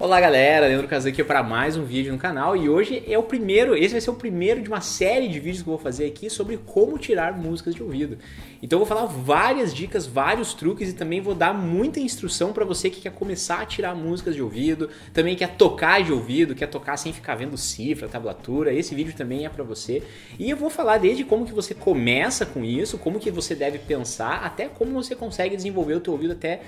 Olá galera, Leandro Casan aqui para mais um vídeo no canal e hoje é o primeiro, esse vai ser o primeiro de uma série de vídeos que eu vou fazer aqui sobre como tirar músicas de ouvido. Então eu vou falar várias dicas, vários truques e também vou dar muita instrução para você que quer começar a tirar músicas de ouvido, também quer tocar de ouvido, quer tocar sem ficar vendo cifra, tablatura. Esse vídeo também é para você. E eu vou falar desde como que você começa com isso, como que você deve pensar, até como você consegue desenvolver o teu ouvido até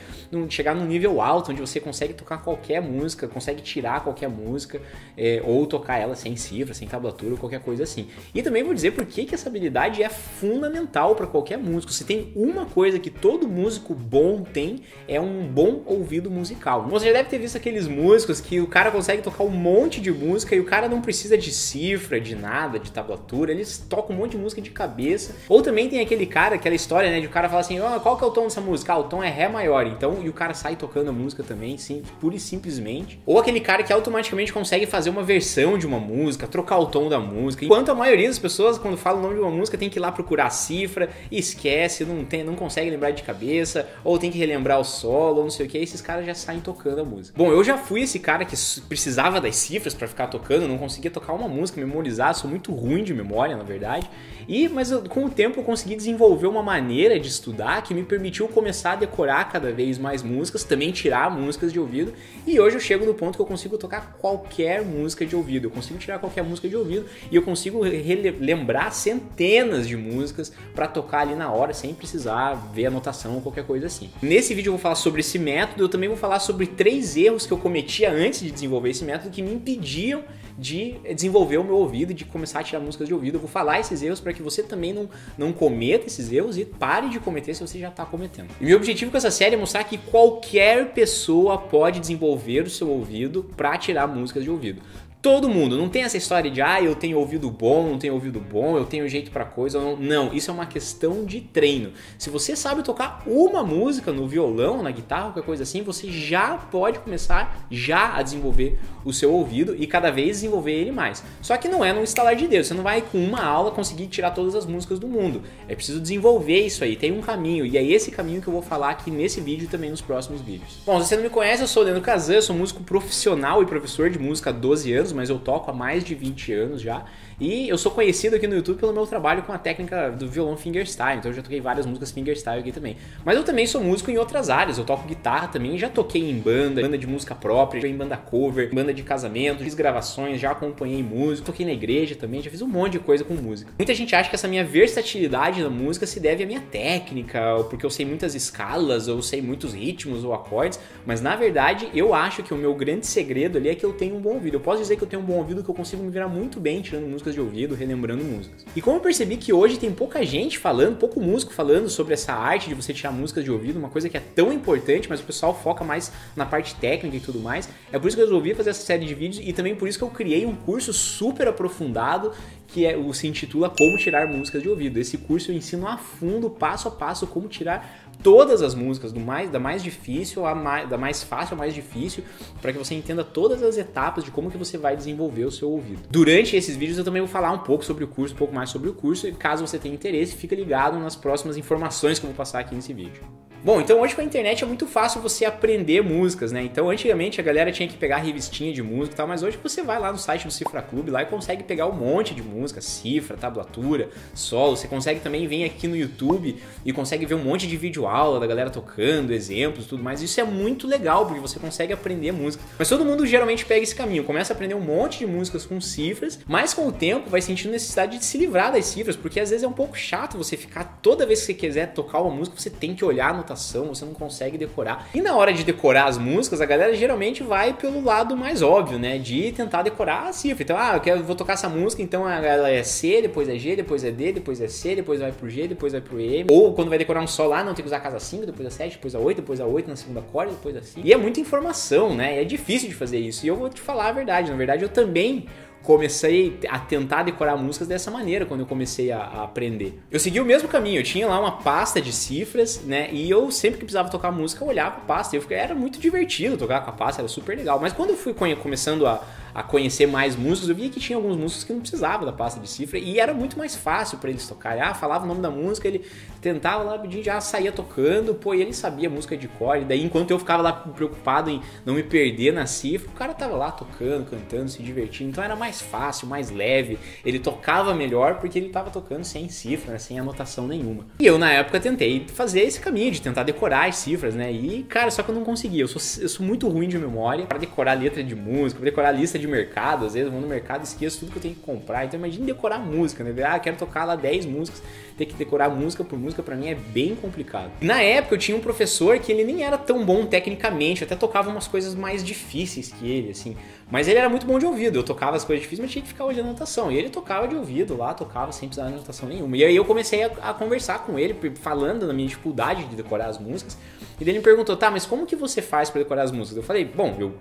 chegar num nível alto onde você consegue tocar qualquer música música, consegue tirar qualquer música é, ou tocar ela sem cifra, sem tablatura, qualquer coisa assim. E também vou dizer por que, essa habilidade é fundamental para qualquer músico. Se tem uma coisa que todo músico bom tem, é um bom ouvido musical. Você já deve ter visto aqueles músicos que o cara consegue tocar um monte de música e o cara não precisa de cifra, de nada, de tablatura, eles tocam um monte de música de cabeça. Ou também tem aquele cara, aquela história, né, de o cara falar assim, oh, qual que é o tom dessa música? Ah, o tom é Ré maior. Então, e o cara sai tocando a música também, sim, pura e simplesmente ou aquele cara que automaticamente consegue fazer uma versão de uma música, trocar o tom da música. Enquanto a maioria das pessoas, quando fala o nome de uma música, tem que ir lá procurar a cifra e esquece, não, tem, não consegue lembrar de cabeça, ou tem que relembrar o solo, ou não sei o que, esses caras já saem tocando a música. Bom, eu já fui esse cara que precisava das cifras para ficar tocando, não conseguia tocar uma música, memorizar, sou muito ruim de memória, na verdade. E mas eu, com o tempo eu consegui desenvolver uma maneira de estudar que me permitiu começar a decorar cada vez mais músicas, também tirar músicas de ouvido, e hoje eu chego chego no ponto que eu consigo tocar qualquer música de ouvido, eu consigo tirar qualquer música de ouvido e eu consigo lembrar centenas de músicas para tocar ali na hora sem precisar ver anotação ou qualquer coisa assim. Nesse vídeo eu vou falar sobre esse método, eu também vou falar sobre três erros que eu cometia antes de desenvolver esse método que me impediam de desenvolver o meu ouvido, de começar a tirar músicas de ouvido. Eu vou falar esses erros para que você também não, não cometa esses erros e pare de cometer se você já está cometendo. E meu objetivo com essa série é mostrar que qualquer pessoa pode desenvolver o seu ouvido para tirar músicas de ouvido. Todo mundo, não tem essa história de ah, eu tenho ouvido bom, não tenho ouvido bom, eu tenho jeito para coisa, não. não, isso é uma questão de treino. Se você sabe tocar uma música no violão, na guitarra, qualquer coisa assim, você já pode começar já a desenvolver o seu ouvido e cada vez desenvolver ele mais. Só que não é no instalar de dedo, você não vai com uma aula conseguir tirar todas as músicas do mundo. É preciso desenvolver isso aí, tem um caminho e é esse caminho que eu vou falar aqui nesse vídeo e também nos próximos vídeos. Bom, se você não me conhece, eu sou o Leandro Kazan, sou músico profissional e professor de música há 12 anos mas eu toco há mais de 20 anos já. E eu sou conhecido aqui no YouTube pelo meu trabalho com a técnica do violão fingerstyle, então eu já toquei várias músicas fingerstyle aqui também. Mas eu também sou músico em outras áreas, eu toco guitarra também, já toquei em banda, banda de música própria, em banda cover, banda de casamento, fiz gravações, já acompanhei música, toquei na igreja também, já fiz um monte de coisa com música. Muita gente acha que essa minha versatilidade na música se deve à minha técnica, ou porque eu sei muitas escalas, ou sei muitos ritmos ou acordes, mas na verdade eu acho que o meu grande segredo ali é que eu tenho um bom ouvido. Eu posso dizer que eu tenho um bom ouvido, que eu consigo me virar muito bem tirando músicas de ouvido, relembrando músicas. E como eu percebi que hoje tem pouca gente falando, pouco músico falando sobre essa arte de você tirar músicas de ouvido, uma coisa que é tão importante, mas o pessoal foca mais na parte técnica e tudo mais, é por isso que eu resolvi fazer essa série de vídeos e também por isso que eu criei um curso super aprofundado que é, se intitula Como Tirar Músicas de Ouvido. Esse curso eu ensino a fundo, passo a passo, como tirar todas as músicas, do mais, da mais difícil mais, da mais fácil a mais difícil, para que você entenda todas as etapas de como que você vai desenvolver o seu ouvido. Durante esses vídeos eu também vou falar um pouco sobre o curso, um pouco mais sobre o curso, e caso você tenha interesse, fica ligado nas próximas informações que eu vou passar aqui nesse vídeo. Bom, então hoje com a internet é muito fácil você aprender músicas, né? Então antigamente a galera tinha que pegar revistinha de música e tal, mas hoje você vai lá no site do Cifra Clube lá e consegue pegar um monte de música, cifra, tablatura, solo. Você consegue também vir aqui no YouTube e consegue ver um monte de vídeo aula da galera tocando, exemplos, tudo mais. Isso é muito legal porque você consegue aprender música. Mas todo mundo geralmente pega esse caminho, começa a aprender um monte de músicas com cifras, mas com o tempo vai sentindo necessidade de se livrar das cifras, porque às vezes é um pouco chato você ficar toda vez que você quiser tocar uma música, você tem que olhar no você não consegue decorar. E na hora de decorar as músicas, a galera geralmente vai pelo lado mais óbvio, né? De tentar decorar a cifra. Então, ah, eu quero, vou tocar essa música, então ela é C, depois é G, depois é D, depois é C, depois vai pro G, depois vai pro E. Ou quando vai decorar um Sol lá, não tem que usar a casa 5, depois a 7, depois a 8, depois a 8 na segunda corda, depois a 5. E é muita informação, né? E é difícil de fazer isso. E eu vou te falar a verdade. Na verdade, eu também comecei a tentar decorar músicas dessa maneira quando eu comecei a, a, aprender. Eu segui o mesmo caminho, eu tinha lá uma pasta de cifras, né? E eu sempre que precisava tocar música, eu olhava a pasta. Eu fiquei, era muito divertido tocar com a pasta, era super legal. Mas quando eu fui começando a, a conhecer mais músicos, eu via que tinha alguns músicos que não precisavam da pasta de cifra e era muito mais fácil para eles tocarem. Ah, falava o nome da música, ele tentava lá, já saía tocando, pô, e ele sabia música de cor. E daí, enquanto eu ficava lá preocupado em não me perder na cifra, o cara tava lá tocando, cantando, se divertindo. Então era mais fácil, mais leve. Ele tocava melhor porque ele tava tocando sem cifra, sem anotação nenhuma. E eu, na época, tentei fazer esse caminho de tentar decorar as cifras, né? E, cara, só que eu não conseguia. Eu sou, eu sou muito ruim de memória para decorar letra de música, pra decorar lista de mercado. Às vezes eu vou no mercado e esqueço tudo que eu tenho que comprar. Então imagine decorar música, né? Ah, quero tocar lá 10 músicas, ter que decorar música por música para mim é bem complicado. Na época eu tinha um professor que ele nem era tão bom tecnicamente, eu até tocava umas coisas mais difíceis que ele, assim. Mas ele era muito bom de ouvido. Eu tocava as coisas difíceis, mas tinha que ficar olhando a anotação. E ele tocava de ouvido lá, tocava sem precisar de anotação nenhuma. E aí eu comecei a, a conversar com ele, falando da minha dificuldade de decorar as músicas. E ele me perguntou, tá, mas como que você faz para decorar as músicas? Eu falei, bom, eu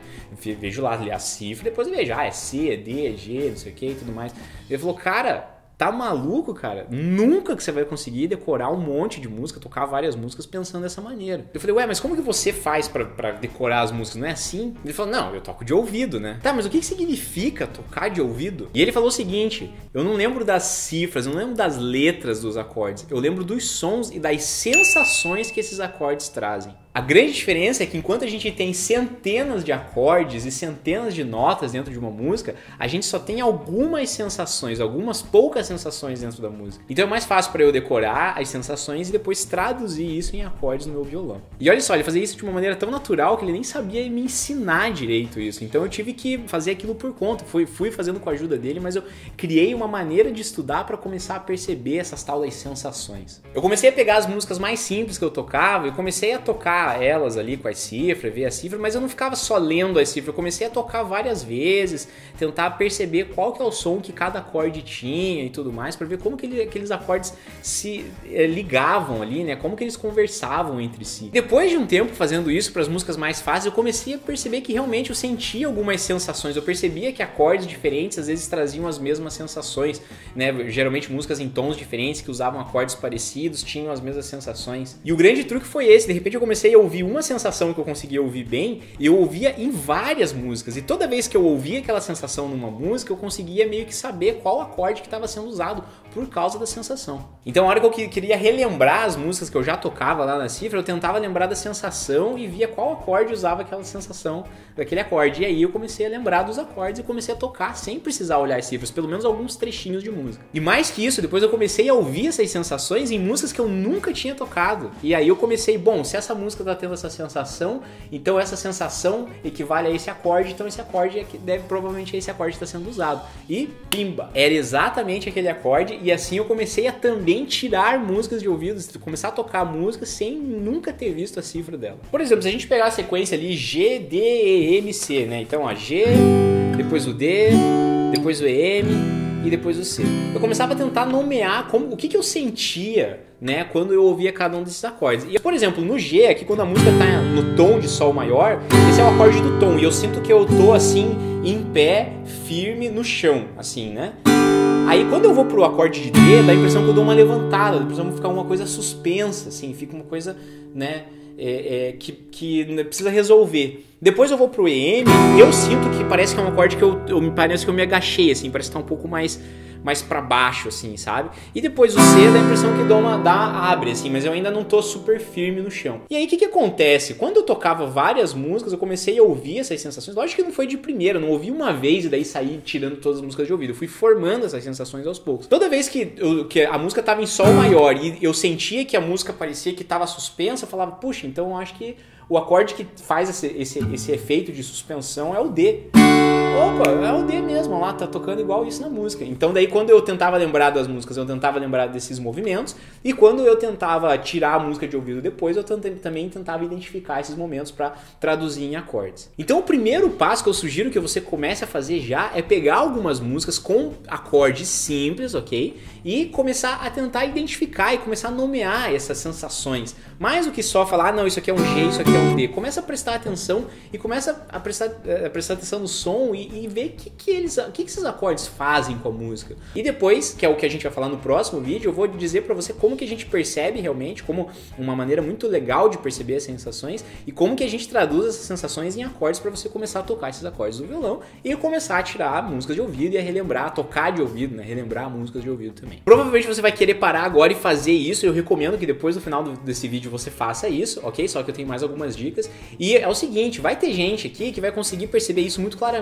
vejo lá a cifra, depois eu vejo, ah, é C, é D, é G, não sei o que e tudo mais. Ele falou, cara, Tá maluco, cara? Nunca que você vai conseguir decorar um monte de música, tocar várias músicas pensando dessa maneira. Eu falei, ué, mas como que você faz para decorar as músicas? Não é assim? Ele falou, não, eu toco de ouvido, né? Tá, mas o que, que significa tocar de ouvido? E ele falou o seguinte: eu não lembro das cifras, eu não lembro das letras dos acordes, eu lembro dos sons e das sensações que esses acordes trazem. A grande diferença é que enquanto a gente tem centenas de acordes e centenas de notas dentro de uma música, a gente só tem algumas sensações, algumas poucas sensações dentro da música. Então é mais fácil para eu decorar as sensações e depois traduzir isso em acordes no meu violão. E olha só, ele fazia isso de uma maneira tão natural que ele nem sabia me ensinar direito isso. Então eu tive que fazer aquilo por conta. Fui, fui fazendo com a ajuda dele, mas eu criei uma maneira de estudar para começar a perceber essas tal das sensações. Eu comecei a pegar as músicas mais simples que eu tocava e comecei a tocar elas ali com as cifras, ver as cifras, mas eu não ficava só lendo as cifras, eu comecei a tocar várias vezes, tentar perceber qual que é o som que cada acorde tinha e tudo mais, para ver como que ele, aqueles acordes se é, ligavam ali, né? Como que eles conversavam entre si. Depois de um tempo fazendo isso para as músicas mais fáceis, eu comecei a perceber que realmente eu sentia algumas sensações, eu percebia que acordes diferentes às vezes traziam as mesmas sensações, né? Geralmente músicas em tons diferentes que usavam acordes parecidos tinham as mesmas sensações. E o grande truque foi esse, de repente eu comecei comecei a ouvir uma sensação que eu conseguia ouvir bem, eu ouvia em várias músicas. E toda vez que eu ouvia aquela sensação numa música, eu conseguia meio que saber qual acorde que estava sendo usado por causa da sensação. Então, a hora que eu queria relembrar as músicas que eu já tocava lá na cifra, eu tentava lembrar da sensação e via qual acorde usava aquela sensação daquele acorde. E aí eu comecei a lembrar dos acordes e comecei a tocar sem precisar olhar as cifras, pelo menos alguns trechinhos de música. E mais que isso, depois eu comecei a ouvir essas sensações em músicas que eu nunca tinha tocado. E aí eu comecei, bom, se essa música tá tendo essa sensação, então essa sensação equivale a esse acorde, então esse acorde é que deve provavelmente esse acorde está sendo usado. E pimba, era exatamente aquele acorde e assim eu comecei a também tirar músicas de ouvidos, começar a tocar música sem nunca ter visto a cifra dela. Por exemplo, se a gente pegar a sequência ali G, D, E, M, C, né? Então, ó, G, depois o D, depois o M e depois o C. Eu começava a tentar nomear como o que, que eu sentia, né, quando eu ouvia cada um desses acordes. E por exemplo, no G, aqui quando a música tá no tom de sol maior, esse é o acorde do tom e eu sinto que eu tô assim em pé, firme no chão, assim, né? Aí quando eu vou pro acorde de D, dá a impressão que eu dou uma levantada, dá a ficar uma coisa suspensa, assim, fica uma coisa, né, é, é, que, que precisa resolver. Depois eu vou pro EM, eu sinto que parece que é um acorde que eu, eu me parece que eu me agachei, assim, parece que tá um pouco mais mais para baixo, assim, sabe? E depois o C dá a impressão que dá uma, dá, abre, assim, mas eu ainda não tô super firme no chão. E aí o que, que acontece? Quando eu tocava várias músicas, eu comecei a ouvir essas sensações. Lógico que não foi de primeira, não ouvi uma vez e daí saí tirando todas as músicas de ouvido. Eu fui formando essas sensações aos poucos. Toda vez que, eu, que a música tava em sol maior e eu sentia que a música parecia que tava suspensa, eu falava, puxa, então eu acho que o acorde que faz esse, esse, esse efeito de suspensão é o D. Opa, é o D mesmo, lá tá tocando igual isso na música. Então daí quando eu tentava lembrar das músicas, eu tentava lembrar desses movimentos, e quando eu tentava tirar a música de ouvido depois, eu também tentava identificar esses momentos para traduzir em acordes. Então o primeiro passo que eu sugiro que você comece a fazer já é pegar algumas músicas com acordes simples, ok? E começar a tentar identificar e começar a nomear essas sensações. Mais do que só falar, ah, não, isso aqui é um G, isso aqui é um D. Começa a prestar atenção e começa a prestar, eh, a prestar atenção no som e, e ver o que, que, eles, que, que esses acordes fazem com a música. E depois, que é o que a gente vai falar no próximo vídeo, eu vou dizer para você como que a gente percebe realmente, como uma maneira muito legal de perceber as sensações e como que a gente traduz essas sensações em acordes para você começar a tocar esses acordes do violão e começar a tirar músicas de ouvido e a relembrar, a tocar de ouvido, né? Relembrar músicas de ouvido também. Provavelmente você vai querer parar agora e fazer isso. Eu recomendo que depois do final desse vídeo você faça isso, ok? Só que eu tenho mais algumas dicas. E é o seguinte: vai ter gente aqui que vai conseguir perceber isso muito claramente.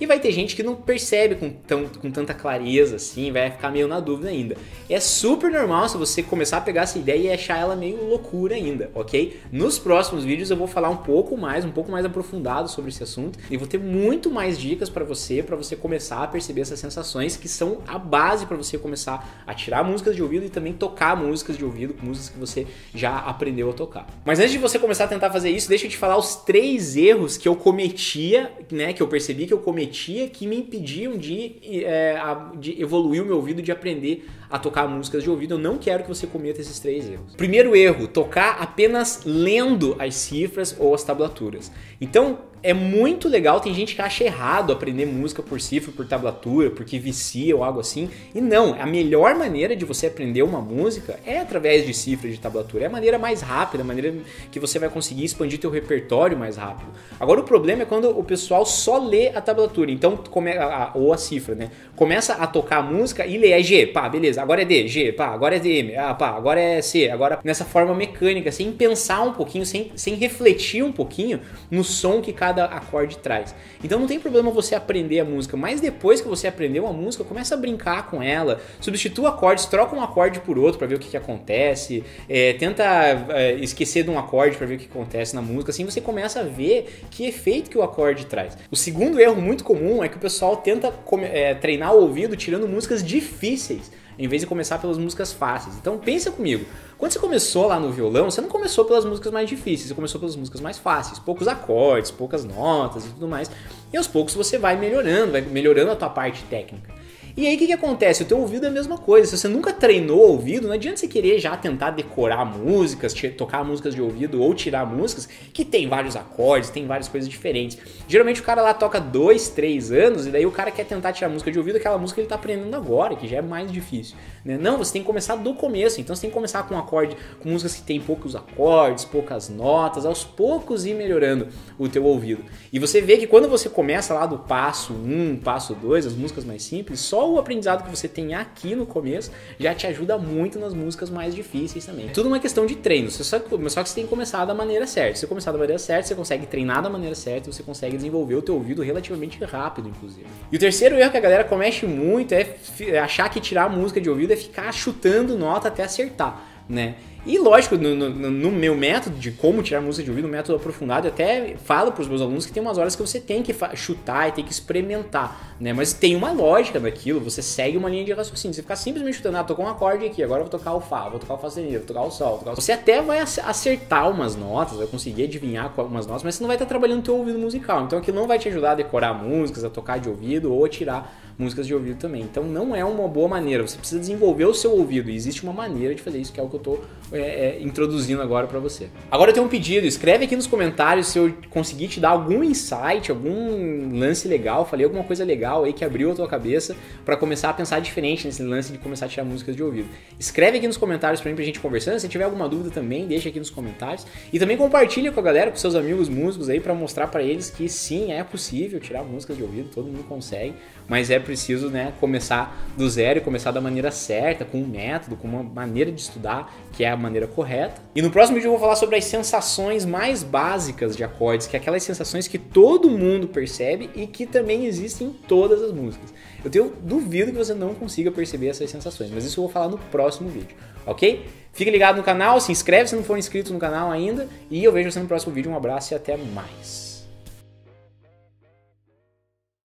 E vai ter gente que não percebe com, tão, com tanta clareza assim, vai ficar meio na dúvida ainda. É super normal se você começar a pegar essa ideia e achar ela meio loucura ainda, ok? Nos próximos vídeos eu vou falar um pouco mais, um pouco mais aprofundado sobre esse assunto e vou ter muito mais dicas para você, para você começar a perceber essas sensações que são a base para você começar a tirar músicas de ouvido e também tocar músicas de ouvido, músicas que você já aprendeu a tocar. Mas antes de você começar a tentar fazer isso, deixa eu te falar os três erros que eu cometia, né, que eu percebi que eu cometia, que me impediam de, é, de evoluir o meu ouvido, de aprender a tocar músicas de ouvido. Eu não quero que você cometa esses três erros. Primeiro erro, tocar apenas lendo as cifras ou as tablaturas. Então, é muito legal, tem gente que acha errado aprender música por cifra, por tablatura, porque vicia ou algo assim. E não, a melhor maneira de você aprender uma música é através de cifra de tablatura. É a maneira mais rápida, a maneira que você vai conseguir expandir teu repertório mais rápido. Agora o problema é quando o pessoal só lê a tablatura, então come, a, ou a cifra, né? Começa a tocar a música e lê é G, pá, beleza, agora é D, G, pá, agora é D, ah, pá, agora é C, agora nessa forma mecânica, sem pensar um pouquinho, sem, sem refletir um pouquinho no som que cada cada acorde traz. Então não tem problema você aprender a música, mas depois que você aprendeu a música, começa a brincar com ela, substitua acordes, troca um acorde por outro para ver o que, que acontece, é, tenta é, esquecer de um acorde para ver o que acontece na música, assim você começa a ver que efeito que o acorde traz. O segundo erro muito comum é que o pessoal tenta é, treinar o ouvido tirando músicas difíceis em vez de começar pelas músicas fáceis. Então pensa comigo, quando você começou lá no violão, você não começou pelas músicas mais difíceis, você começou pelas músicas mais fáceis, poucos acordes, poucas notas e tudo mais. E aos poucos você vai melhorando, vai melhorando a tua parte técnica. E aí o que, que acontece? O teu ouvido é a mesma coisa. Se você nunca treinou o ouvido, não adianta você querer já tentar decorar músicas, tocar músicas de ouvido ou tirar músicas que tem vários acordes, tem várias coisas diferentes. Geralmente o cara lá toca dois, três anos e daí o cara quer tentar tirar música de ouvido, aquela música que ele tá aprendendo agora, que já é mais difícil. Né? Não, você tem que começar do começo. Então você tem que começar com um acorde, com músicas que tem poucos acordes, poucas notas, aos poucos ir melhorando o teu ouvido. E você vê que quando você começa lá do passo 1, um, passo 2, as músicas mais simples, só o aprendizado que você tem aqui no começo já te ajuda muito nas músicas mais difíceis também. Tudo uma questão de treino, só, só que você tem que começar da maneira certa. Se você começar da maneira certa, você consegue treinar da maneira certa, você consegue desenvolver o teu ouvido relativamente rápido, inclusive. E o terceiro erro que a galera comete muito é, é achar que tirar a música de ouvido é ficar chutando nota até acertar, né? E lógico, no, no, no, meu método de como tirar música de ouvido, um método aprofundado, eu até falo para os meus alunos que tem umas horas que você tem que chutar e tem que experimentar, né? Mas tem uma lógica daquilo, você segue uma linha de raciocínio. Você ficar simplesmente chutando, ah, tocou um acorde aqui, agora eu vou tocar o Fá, vou tocar o Fá vou tocar o Sol. Tocar o... Você até vai acertar umas notas, vai conseguir adivinhar umas notas, mas você não vai estar trabalhando o teu ouvido musical. Então aquilo não vai te ajudar a decorar músicas, a tocar de ouvido ou a tirar músicas de ouvido também. Então não é uma boa maneira. Você precisa desenvolver o seu ouvido. E existe uma maneira de fazer isso, que é o que eu estou é, é, introduzindo agora para você. Agora eu tenho um pedido. Escreve aqui nos comentários se eu conseguir te dar algum insight, algum lance legal, falei alguma coisa legal aí que abriu a tua cabeça para começar a pensar diferente nesse lance de começar a tirar músicas de ouvido. Escreve aqui nos comentários para mim pra gente conversando. Se tiver alguma dúvida também, deixa aqui nos comentários. E também compartilha com a galera, com seus amigos músicos aí para mostrar para eles que sim, é possível tirar músicas de ouvido, todo mundo consegue mas é preciso né, começar do zero e começar da maneira certa, com um método, com uma maneira de estudar que é a maneira correta. E no próximo vídeo eu vou falar sobre as sensações mais básicas de acordes, que é aquelas sensações que todo mundo percebe e que também existem em todas as músicas. Eu tenho duvido que você não consiga perceber essas sensações, mas isso eu vou falar no próximo vídeo, ok? Fique ligado no canal, se inscreve se não for inscrito no canal ainda e eu vejo você no próximo vídeo. Um abraço e até mais.